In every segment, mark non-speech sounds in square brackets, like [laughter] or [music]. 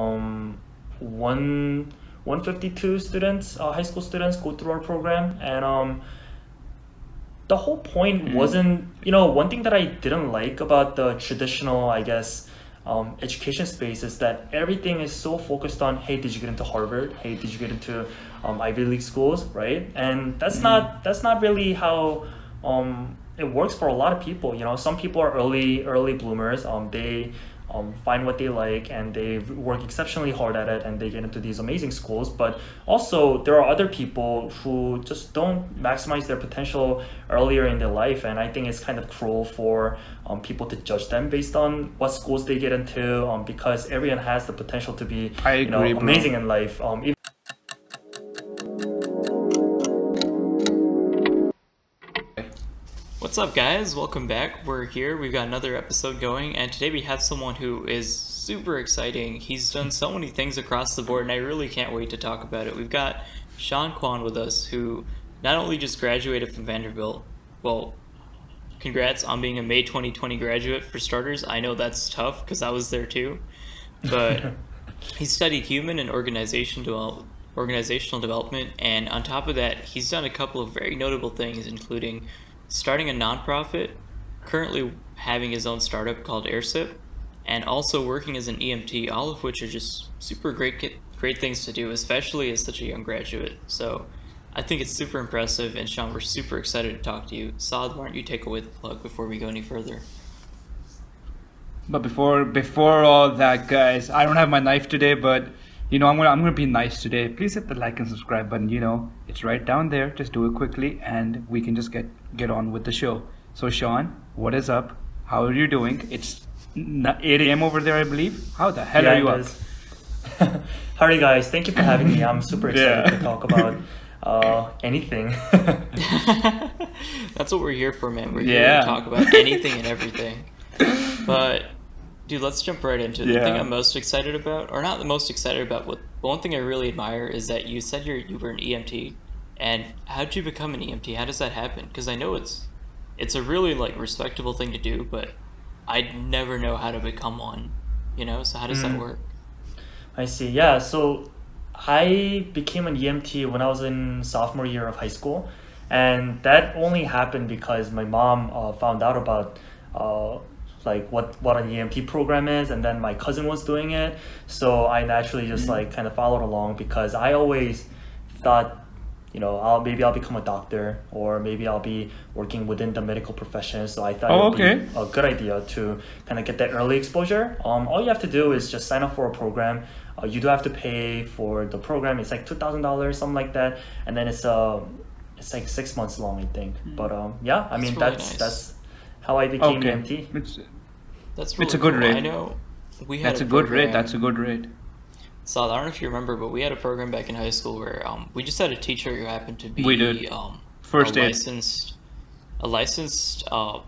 um, one 152 students, uh, high school students, go through our program, and um, the whole point Mhm. wasn't, you know, one thing that I didn't like about the traditional, I guess, um, education space is that everything is so focused on, hey, did you get into Harvard? Hey, did you get into um, Ivy League schools, right? And that's Mhm. not that's not really how um, it works for a lot of people. You know, some people are early early bloomers. Um, they um, find what they like and they work exceptionally hard at it and they get into these amazing schools. But also, there are other people who just don't maximize their potential earlier in their life. And I think it's kind of cruel for um, people to judge them based on what schools they get into um, because everyone has the potential to be I you know, agree, bro. amazing in life. Um, even What's up, guys? Welcome back. We're here. We've got another episode going, and today we have someone who is super exciting. He's done so many things across the board, and I really can't wait to talk about it. We've got Sean Kwon with us, who not only just graduated from Vanderbilt, well, congrats on being a May 2020 graduate for starters. I know that's tough because I was there too, but [laughs] he studied human and organization develop, organizational development, and on top of that, he's done a couple of very notable things, including starting a nonprofit, currently having his own startup called Airsip, and also working as an EMT, all of which are just super great great things to do, especially as such a young graduate. So I think it's super impressive, and Sean, we're super excited to talk to you. Saad, why don't you take away the plug before we go any further? But before before all that, guys, I don't have my knife today, but you know I'm gonna I'm gonna be nice today. Please hit the like and subscribe button. You know it's right down there. Just do it quickly, and we can just get get on with the show. So Sean, what is up? How are you doing? It's 8 a.m. over there, I believe. How the hell Yeah, are you it up? [laughs] How are you guys? Thank you for having me. I'm super [laughs] excited Yeah. to talk about uh, anything. [laughs] That's what we're here for, man. We're here Yeah. to talk about anything and everything. But, dude, let's jump right into it. The thing I'm most excited about, or not the most excited about, what one thing I really admire is that you said you're you were an EMT, and how did you become an EMT? How does that happen? Because I know it's it's a really like respectable thing to do, but I'd never know how to become one. You know, so how does that Mm. work? I see. Yeah. So I became an EMT when I was in sophomore year of high school, and that only happened because my mom uh, found out about uh, like what what an EMT program is, and then my cousin was doing it. So I naturally just like kind of followed along because I always thought. You know, I'll maybe I'll become a doctor, or maybe I'll be working within the medical profession. So I thought Oh, it would okay. be a good idea to kind of get that early exposure. Um, all you have to do is just sign up for a program. Uh, you do have to pay for the program. It's like two thousand dollars, something like that, and then it's uh, it's like six months long, I think. But um, yeah, I That's mean really that's nice. that's how I became Okay, EMT. it's That's really It's a good cool. rate. I know we had that's a good rate. That's a good rate. So I don't know if you remember, but we had a program back in high school where um, we just had a teacher who happened to be We did. Um, First a aid. licensed, a licensed, uh,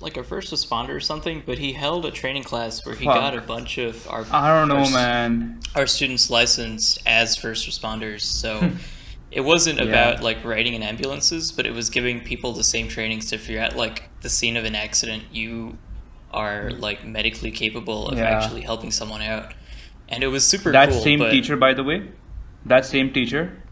like a first responder or something. But he held a training class where he Fuck. got a bunch of our I don't know, s- man. our students licensed as first responders. So [laughs] it wasn't Yeah. about like riding in ambulances, but it was giving people the same trainings to figure out like the scene of an accident. You are like medically capable of Yeah. actually helping someone out, and it was super That cool. same but teacher, by the way, that same teacher,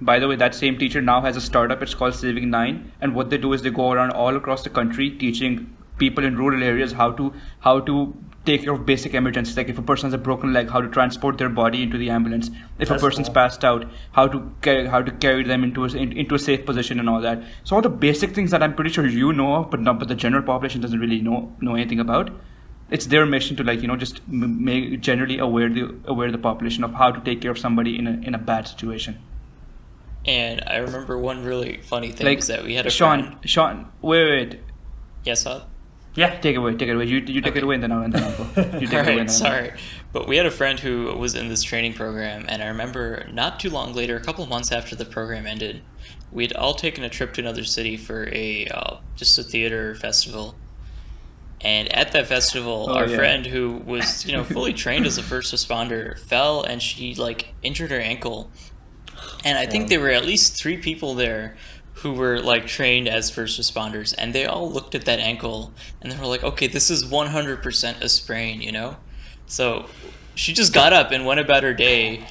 by the way, that same teacher now has a startup. It's called Saving Nine, and what they do is they go around all across the country teaching people in rural areas how to how to take care of basic emergencies. Like if a person has a broken leg, how to transport their body into the ambulance. If That's a person's cool. passed out, how to carry, how to carry them into a, in, into a safe position and all that. So all the basic things that I'm pretty sure you know of, but not but the general population doesn't really know know anything about it's their mission to like you know just make generally aware the aware the population of how to take care of somebody in a in a bad situation. And I remember one really funny thing Like was that we had a Sean, friend. Sean, wait, wait, wait. Yes, Saad? Yeah. take it away, take it away. You you take Okay. it away, and then I'll and then I'll go. [laughs] You take All it away. right, I'll sorry, but we had a friend who was in this training program, and I remember not too long later, a couple of months after the program ended, we'd all taken a trip to another city for a uh, just a theater festival. And at that festival, Oh, our yeah. friend who was [laughs] you know fully trained as a first responder fell, and she like injured her ankle. And I think Yeah. there were at least three people there who were like trained as first responders, and they all looked at that ankle and they were like, "Okay, this is 100% a sprain," you know. So she just got up and went about her day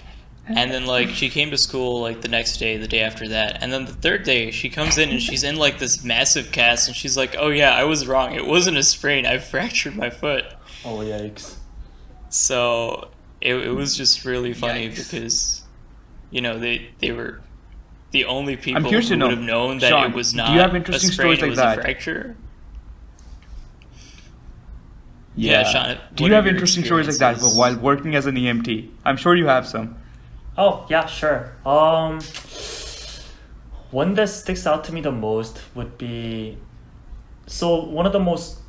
and then like she came to school like the next day the day after that and then the third day she comes in and she's in like this massive cast and she's like oh yeah i was wrong it wasn't a sprain i [laughs] fractured my foot Oh yikes! so it, it was just really funny Yikes. because you know they they were the only people curious who to know, would have known that Sean, it was do not you have a interesting sprain, stories it like was that? a fracture Yeah, Sean, Do you are have your interesting stories like that experiences? while working as an EMT? I'm sure you have some. Oh yeah, sure. Um, one that sticks out to me the most would be, so one of the most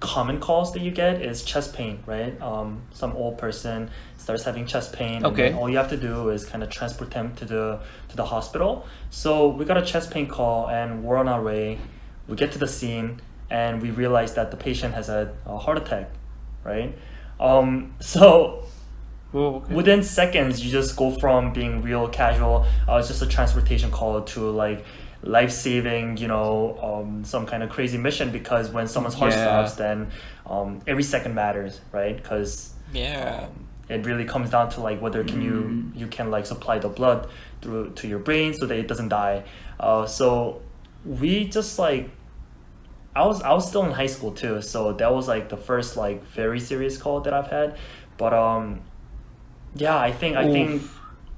common calls that you get is chest pain, right? Um, some old person starts having chest pain, Okay. then all you have to do is kind of transport them to the to the hospital. So we got a chest pain call, and we're on our way. We get to the scene, and we realize that the patient has had a heart attack, right? Um, [laughs] so okay. within seconds you just go from being real casual uh, it's just a transportation call to like life-saving you know um, some kind of crazy mission because when someone's heart Yeah. stops then um, every second matters right because yeah it really comes down to like whether can you you can like supply the blood through to your brain so that it doesn't die. Uh, so we just like I was I was still in high school too so that was like the first like very serious call that I've had. But um yeah I think I think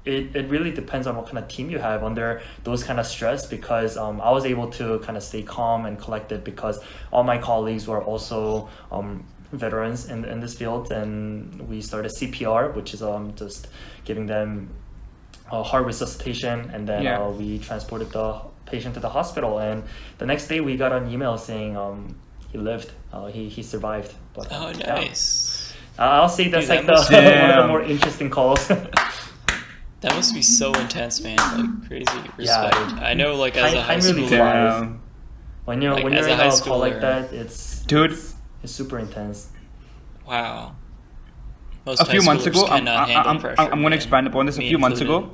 it, it really depends on what kind of team you have under those kind of stress because um, I was able to kind of stay calm and collected because all my colleagues were also um, veterans in, in this field and we started CPR which is um, just giving them uh, heart resuscitation and then Yeah. uh, we transported the patient to the hospital and the next day we got an email saying um, he lived uh, he, he survived but oh yeah. nice Uh, I'll say that's Dude, like that the [laughs] one of the more interesting calls [laughs] that must be so intense man like crazy Yeah, respect dude. i know like as a Time- high time really schooler. Damn. When you're Like, when you're in high a call like that, it's Dude. it's, it's super intense. wow most a few months ago, I'm, I'm, handle I'm, pressure, I'm going to expand upon this. A Me few months ago,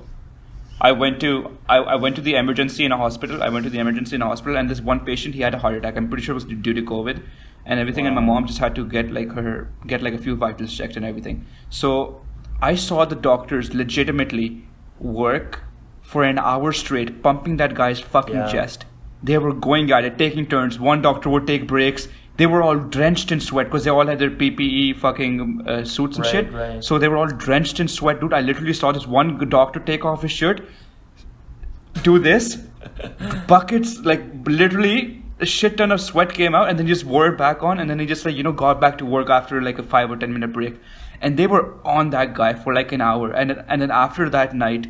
I went to I, I went to the emergency in a hospital. I went to the emergency in a hospital, and this one patient he had a heart attack. I'm pretty sure it was due to COVID, and everything. And my mom just had to get like her get like a few vitals checked and everything. So I saw the doctors legitimately work for an hour straight, pumping that guy's fucking Yeah. chest. They were going at it, taking turns. One doctor would take breaks. They were all drenched in sweat because they all had their PPE fucking uh, suits and Right, shit. right. So they were all drenched in sweat, dude. I literally saw this one doctor take off his shirt, do this, [laughs] buckets like literally a shit ton of sweat came out, and then he just wore it back on, and then he just like you know got back to work after like a five or ten minute break, and they were on that guy for like an hour, and and then after that night,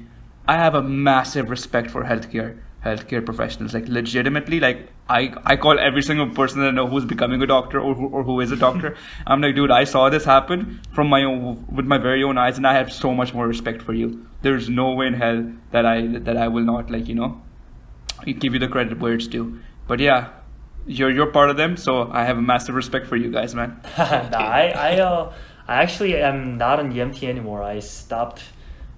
I have a massive respect for healthcare healthcare professionals like legitimately like I, I call every single person that I know who's becoming a doctor or who, or who is a doctor. [laughs] I'm like dude i saw this happen from my own with my very own eyes and i have so much more respect for you. There's no way in hell that i that i will not like you know give you the credit where it's due. But yeah you're you're part of them so i have a massive respect for you guys man. [laughs] Nah, I I uh I actually am not an EMT anymore. I stopped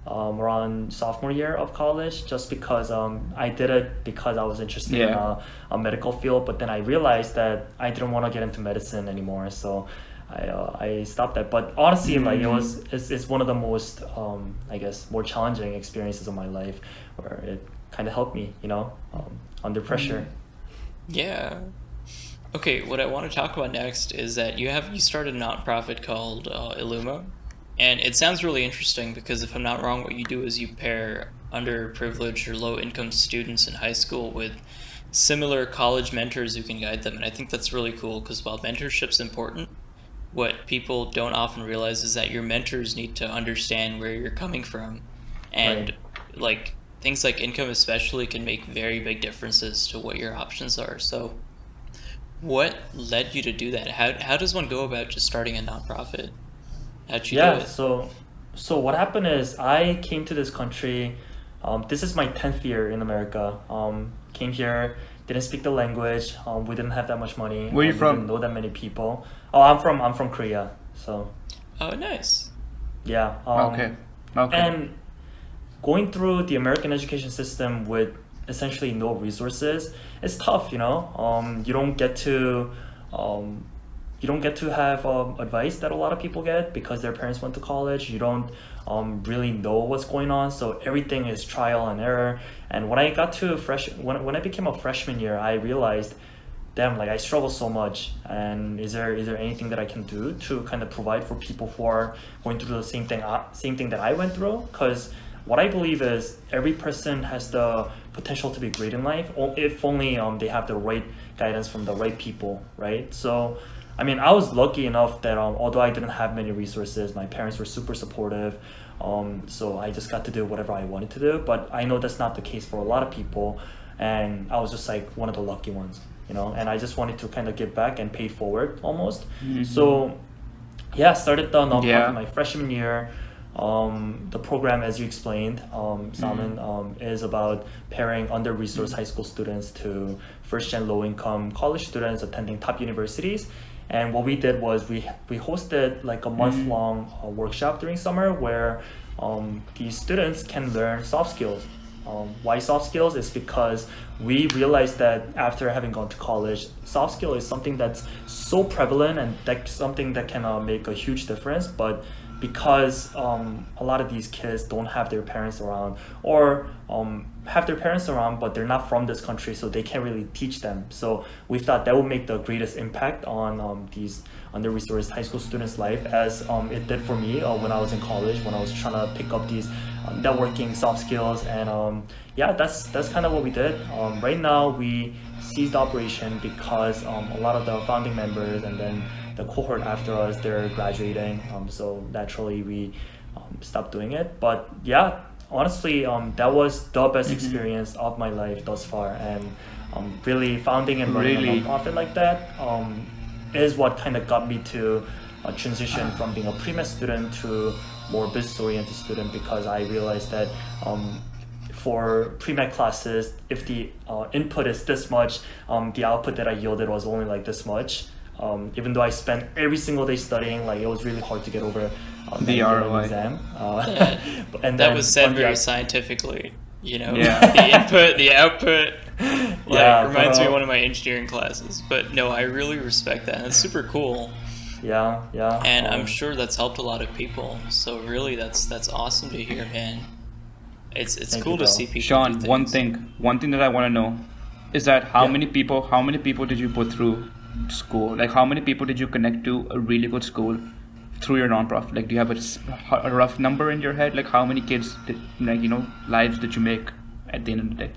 um, around sophomore year of college just because um, I did it because I was interested in Yeah. a, a medical field. But then I realized that I didn't want to get into medicine anymore, so I uh, I stopped that. But honestly, like it was it's, it's one of the most um, I guess more challenging experiences of my life where it kind of helped me, you know, um, under pressure. Yeah. Okay, what I want to talk about next is that you have you started a nonprofit called uh, Illuma, and it sounds really interesting because if I'm not wrong, what you do is you pair underprivileged or low income students in high school with similar college mentors who can guide them, and I think that's really cool because while mentorship's important, what people don't often realize is that your mentors need to understand where you're coming from, and like things like income especially can make very big differences to what your options are. So what led you to do that? How, how does one go about just starting a nonprofit? How'd you yeah do it? so so what happened is i came to this country um, this is my 10th year in america um, came here didn't speak the language um, we didn't have that much money Where are you um, we from? didn't know that many people oh i'm from i'm from korea so Oh, nice. yeah um, okay okay and going through the American education system with essentially no resources, it's tough, you know. Um, you don't get to um, you don't get to have um, advice that a lot of people get because their parents went to college. You don't um, really know what's going on, so everything is trial and error. And when I got to fresh, when, when I became a freshman year, I realized, damn, like I struggle so much. And is there is there anything that I can do to kind of provide for people who are going through the same thing, uh, same thing that I went through? Because what I believe is every person has the potential to be great in life, if only um, they have the right guidance from the right people, right? So I mean, I was lucky enough that um, although I didn't have many resources, my parents were super supportive. Um, so I just got to do whatever I wanted to do. But I know that's not the case for a lot of people. And I was just like one of the lucky ones, you know, and I just wanted to kind of give back and pay forward almost. Mm-hmm. So yeah, started the nonprofit yeah. my freshman year. Um, the program, as you explained, um, Salman, mm-hmm. um, is about pairing under-resourced mm-hmm. high school students to first-gen low-income college students attending top universities and what we did was we we hosted like a month mm-hmm. long uh, workshop during summer where um, these students can learn soft skills. Um, why soft skills is because we realized that after having gone to college, soft skill is something that's so prevalent and that's something that can uh, make a huge difference. But because um, a lot of these kids don't have their parents around or um, have their parents around but they're not from this country so they can't really teach them. So we thought that would make the greatest impact on um, these under-resourced high school students life as um, it did for me uh, when i was in college when i was trying to pick up these um, networking soft skills and um, yeah that's that's kind of what we did. Right now we ceased operation because a lot of the founding members and then the cohort after us they're graduating um, so naturally we um, stopped doing it but yeah honestly um, that was the best mm-hmm. experience of my life thus far and um, really founding and running really? a nonprofit like that um, is what kind of got me to uh, transition from being a pre-med student to more business oriented student because I realized that um, for pre-med classes, if the uh, input is this much, um, the output that I yielded was only like this much. Um, even though I spent every single day studying, like it was really hard to get over uh, the ROI exam. Uh, yeah. [laughs] and that was said very the, scientifically. You know, yeah. [laughs] the input, the output. [laughs] Like, yeah, reminds but, uh, me of one of my engineering classes. But no, I really respect that. It's super cool. Yeah, yeah. And um, I'm sure that's helped a lot of people. So really, that's that's awesome to hear, man. It's it's cool to see people. Sean, one thing, one thing that I want to know is that how yeah. many people, how many people did you put through school? Like, how many people did you connect to a really good school through your nonprofit? Like, do you have a, a rough number in your head? Like, how many kids, did, like, you know, lives did you make at the end of the day?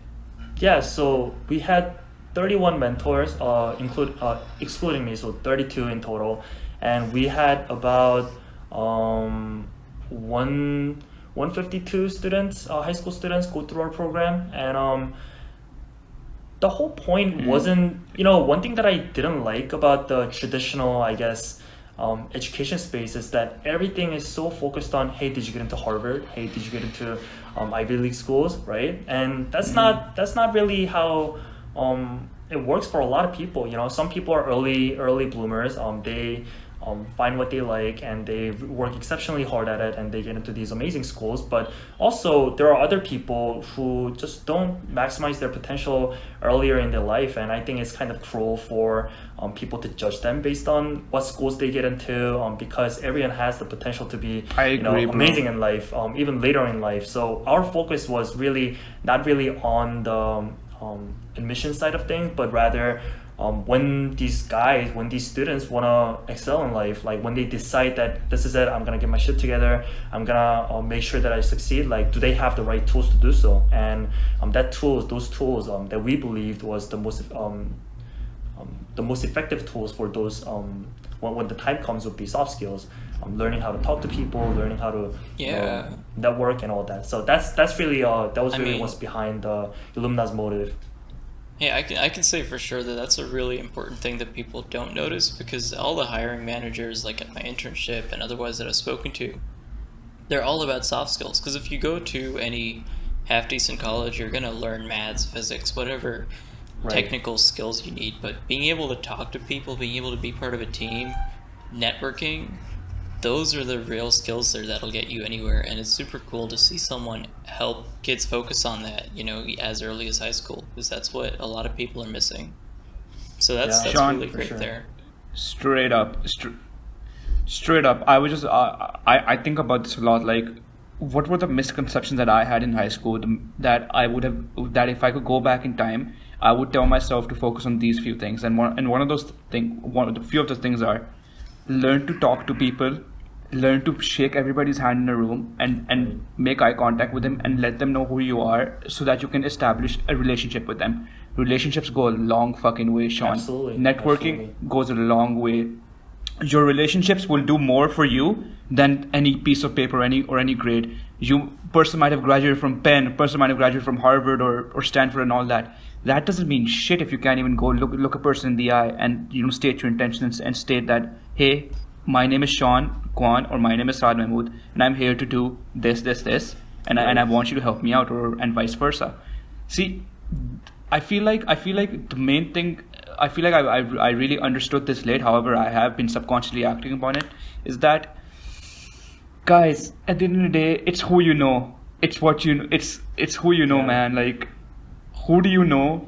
Yeah, so we had 31 mentors, uh, include uh, excluding me, so 32 in total, and we had about um, one 152 students, uh, high school students, go through our program, and um, the whole point mm-hmm. wasn't you know one thing that i didn't like about the traditional i guess um, education space is that everything is so focused on hey did you get into harvard hey did you get into um, ivy league schools right and that's mm-hmm. not that's not really how um, it works for a lot of people you know some people are early early bloomers um, they um, find what they like and they work exceptionally hard at it and they get into these amazing schools. But also there are other people who just don't maximize their potential earlier in their life and i think it's kind of cruel for um, people to judge them based on what schools they get into um, because everyone has the potential to be agree, you know, amazing in life um, even later in life. So our focus was really not really on the um, admission side of things but rather um, when these guys, when these students want to excel in life, like when they decide that this is it, I'm gonna get my shit together, I'm gonna uh, make sure that I succeed. Like, do they have the right tools to do so? And um, that tools, those tools um, that we believed was the most um, um, the most effective tools for those um, when, when the time comes would be soft skills. Um, learning how to talk to people, learning how to yeah. network and all that. So that's that's really uh that was really I mean, what's behind the Illumina's motive. Hey, I can I can say for sure that that's a really important thing that people don't notice because all the hiring managers, like at my internship and otherwise that I've spoken to, they're all about soft skills. Because if you go to any half decent college, you're gonna learn maths, physics, whatever right. technical skills you need. But being able to talk to people, being able to be part of a team, networking, those are the real skills there that'll get you anywhere and it's super cool to see someone help kids focus on that you know as early as high school because that's what a lot of people are missing so that's, yeah. that's Sean, really great sure. there straight up, str- straight up. I was just uh, I I think about this a lot. Like, what were the misconceptions that I had in high school that I would have that if I could go back in time, I would tell myself to focus on these few things. And one and one of those thing one of the few of those things are learn to talk to people learn to shake everybody's hand in a room and and make eye contact with them and let them know who you are so that you can establish a relationship with them. Relationships go a long fucking way sean. Absolutely, networking absolutely. goes a long way your relationships will do more for you than any piece of paper any or any grade. You person might have graduated from penn person might have graduated from harvard or, or stanford and all that. That doesn't mean shit if you can't even go look look a person in the eye and you know state your intentions and state that hey my name is sean kwon or my name is saad mahmood and i'm here to do this this this and I, and I want you to help me out or and vice versa. See I feel like I feel like the main thing I feel like I, I, I really understood this late. However, I have been subconsciously acting upon it. Is that guys at the end of the day, it's who you know. It's what you. It's it's who you know, Yeah. man. Like who do you know?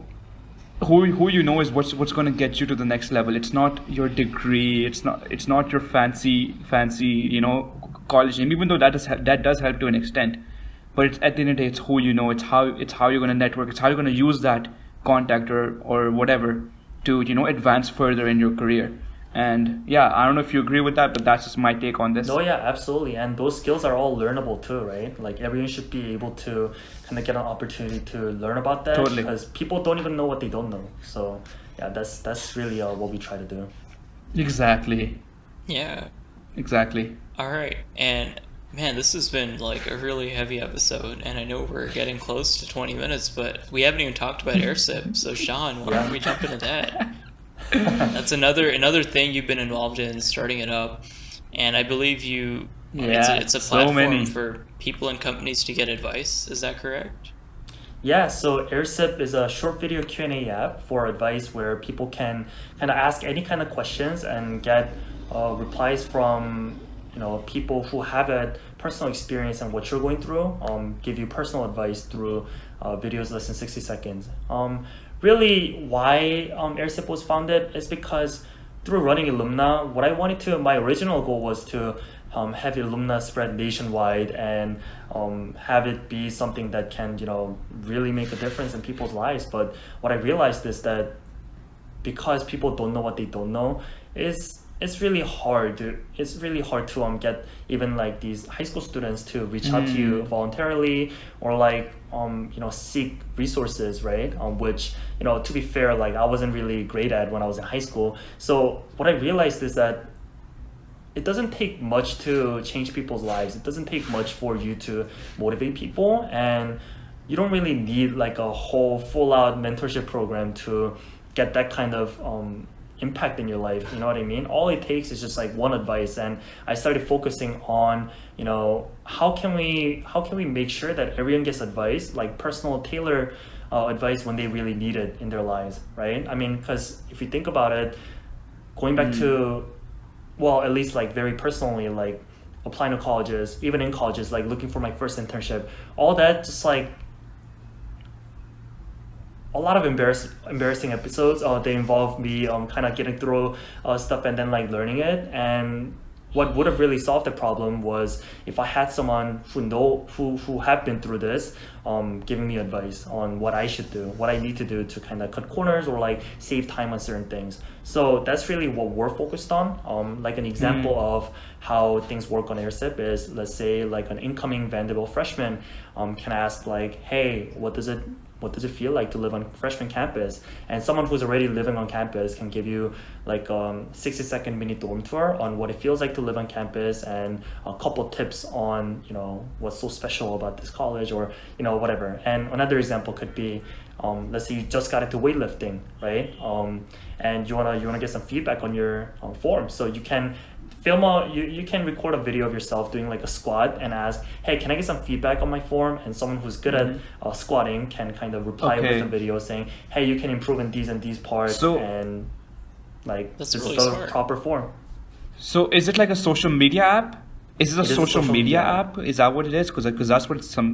Who who you know is what's what's gonna get you to the next level. It's not your degree. It's not it's not your fancy fancy you know college name. Even though that is that does help to an extent but it's at the end of the day it's who you know it's how it's how you're going to network it's how you're going to use that contact or, or whatever to you know advance further in your career and yeah i don't know if you agree with that but that's just my take on this No, yeah, absolutely. And those skills are all learnable too, right? Like everyone should be able to kind of get an opportunity to learn about that Totally. because people don't even know what they don't know. So yeah, that's that's really uh, what we try to do. exactly Yeah. exactly All right. And man, this has been like a really heavy episode, and I know we're getting close to 20 minutes, but we haven't even talked about airsip. So, Sean, why don't we jump into that? [laughs] That's another another thing you've been involved in, starting it up, and I believe you. it's Yeah, a, it's a platform many. for people and companies to get advice. Is that correct? Yeah, so AirSip is a short video Q&A app for advice where people can kind of ask any kind of questions and get uh, replies from you know people who have a personal experience and what you're going through. Um, give you personal advice through uh, videos less than 60 seconds. Um, really, why um, AirSip was founded is because through running Illumina, what I wanted to, my original goal was to um, have Illumina spread nationwide and um, have it be something that can, you know, really make a difference in people's lives. But what I realized is that because people don't know what they don't know, it's it's really hard. To, it's really hard to um get even like these high school students to reach out to you voluntarily or like um you know seek resources, right? Um, which you know to be fair, like I wasn't really great at when I was in high school. So what I realized is that it doesn't take much to change people's lives. It doesn't take much for you to motivate people, and you don't really need like a whole full out mentorship program to get that kind of um, impact in your life. You know what I mean? All it takes is just like one advice, and I started focusing on you know how can we how can we make sure that everyone gets advice like personal tailor uh, advice when they really need it in their lives, right? I mean, because if you think about it, going back to well at least like very personally like applying to colleges even in colleges like looking for my first internship all that just like a lot of embarrass- embarrassing episodes uh, they involve me um, kind of getting through uh, stuff and then like learning it and what would have really solved the problem was if I had someone who know who who have been through this, um, giving me advice on what I should do, what I need to do to kind of cut corners or like save time on certain things. So that's really what we're focused on. Um, like an example of how things work on AirSip is, let's say like an incoming Vanderbilt freshman um, can ask like, hey, what does it what does it feel like to live on freshman campus? And someone who's already living on campus can give you like um 60 second mini dorm tour on what it feels like to live on campus and a couple tips on you know what's so special about this college or you know whatever. And another example could be um, let's say you just got into weightlifting right? Um, and you want to you want to get some feedback on your um, form. So you can film a you, you can record a video of yourself doing like a squat and ask hey can i get some feedback on my form and someone who's good at mm-hmm. uh, squatting can kind of reply Okay. with a video saying hey you can improve in these and these parts So- and like That's this really is the smart. proper form So is it like a social media app? Is it a It is a social, social media, media app? Is that what it is? because Because uh, that's what some.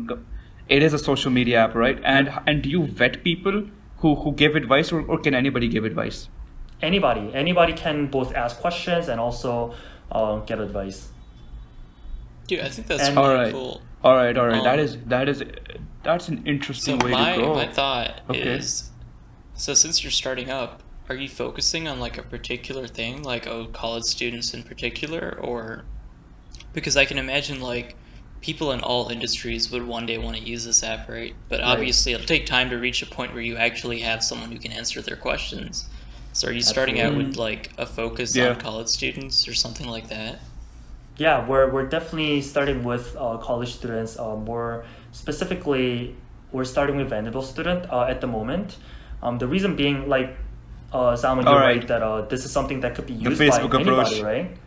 It is a social media app, right? And mm-hmm. and do you vet people who who give advice, or, or can anybody give advice? anybody anybody can both ask questions and also uh, get advice. Dude, I think that's And- really Alright. cool. All right, all right. that Um, is that is that's an So interesting way my to go. my thought Okay. is, so since you're starting up, are you focusing on like a particular thing, like oh college students in particular, or because I can imagine like people in all industries would one day want to use this app, right? But Right. obviously it'll take time to reach a point where you actually have someone who can answer their questions. So are you starting out with like a focus Yeah. on college students or something like that? Yeah, we're, we're definitely starting with uh, college students. Uh, more specifically, we're starting with Vanderbilt student uh, at the moment. Um, the reason being, like, uh, Salman, All you're right. right that uh, this is something that could be The used Facebook by approach. anybody, right?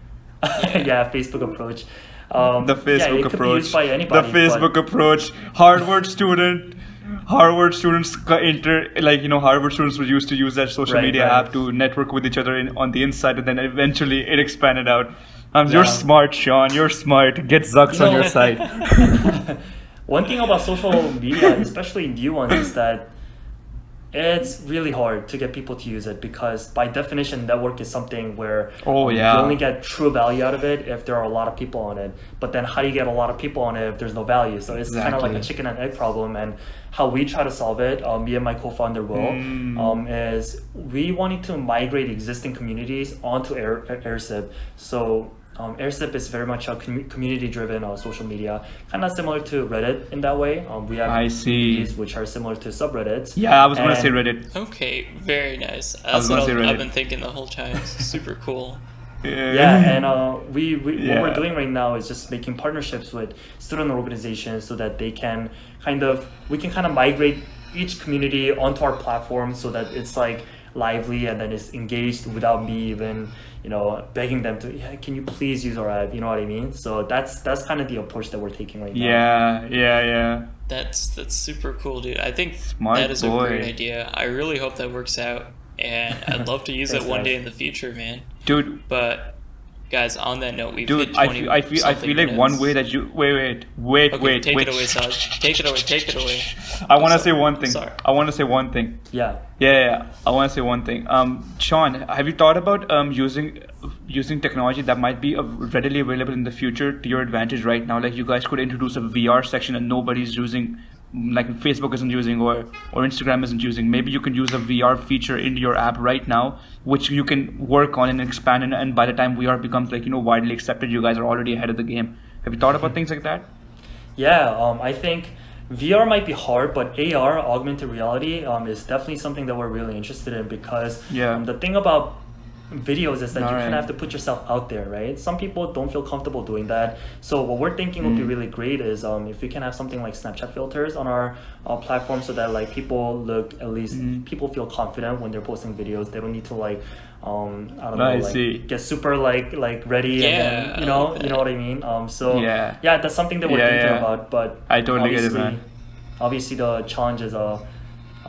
[laughs] yeah, Facebook approach. Um, the yeah, Facebook it could be approach. used by the Facebook but- approach. Harvard student. Harvard students co- inter like you know Harvard students were used to use that social Right, media right. app to network with each other in, on the inside, and then eventually it expanded out. Um, You're smart, Sean. You're smart. Get Zucks You on know- your side. [laughs] [laughs] One thing about social media, especially new ones, is that it's really hard to get people to use it because by definition network is something where Oh, um, yeah. you only get true value out of it if there are a lot of people on it but then how do you get a lot of people on it if there's no value so it's kind of like a chicken and egg problem and how we try to solve it uh, me and my co-founder will Mm. um, is we wanted to migrate existing communities onto Air, AirSip so um, AirSip is very much a commu- community-driven uh, social media, kind of similar to Reddit in that way. Um, we have I see. communities which are similar to subreddits. Yeah, I was gonna say Reddit. Okay, very nice. was That's gonna what say I've, Reddit. I've been thinking the whole time. Super [laughs] cool. Yeah, and uh, we, we what Yeah. we're doing right now is just making partnerships with student organizations so that they can kind of we can kind of migrate each community onto our platform so that it's like lively and then it's engaged without me even you know begging them to yeah can you please use our app you know what I mean so that's that's kind of the approach that we're taking right now. yeah, yeah, yeah. That's that's super cool, dude. I think Smart that is boy. a great idea. I really hope that works out, and I'd love to use it [laughs] one guys. day in the future, man. Dude, But guys, on that note, we've dude, hit I 20 feel, I feel, I feel like one way that you wait, wait, wait, Okay, wait, take wait. it away, Saj. Take it away. Take it away. I want to say one thing. Sorry. I want to say one thing. yeah Yeah, yeah, yeah. I want to say one thing. Um, Sean, have you thought about um using using technology that might be readily available in the future to your advantage right now? Like you guys could introduce a VR section and nobody's using, like Facebook isn't using or or Instagram isn't using. Maybe you can use a VR feature into your app right now, which you can work on and expand. And, and by the time VR becomes like you know widely accepted, you guys are already ahead of the game. Have you thought about things like that? Yeah, um, I think VR might be hard, but AR, augmented reality, um, is definitely something that we're really interested in because Yeah. um, the thing about videos is that you Alright. kind of have to put yourself out there, right? Some people don't feel comfortable doing that. So what we're thinking would be Mm. really great is um, if we can have something like Snapchat filters on our uh, platform so that like people look at least Mm. people feel confident when they're posting videos. They don't need to like um, I don't know I like see. get super like like ready and then, you know love you know what I mean. Um, so Yeah. yeah, that's something that we're Yeah, thinking yeah. about. But I totally get it, obviously, man. obviously the challenge is uh, uh,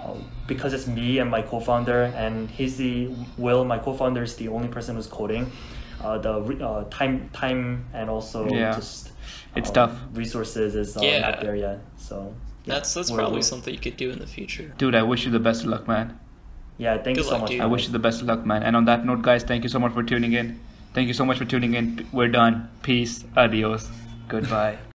because it's me and my co-founder, and he's the Will, my co-founder is the only person who's coding. Uh, the uh, time, time, and also Yeah. just It's um, tough. Resources is uh, Yeah. not there yet. So yeah, That's that's we're- probably we're- something you could do in the future. Dude, I wish you the best of luck, man. Yeah, thank you Good so luck, much. dude. I wish you the best of luck, man. And on that note, guys, thank you so much for tuning in. Thank you so much for tuning in. We're done. Peace. Adios. Goodbye.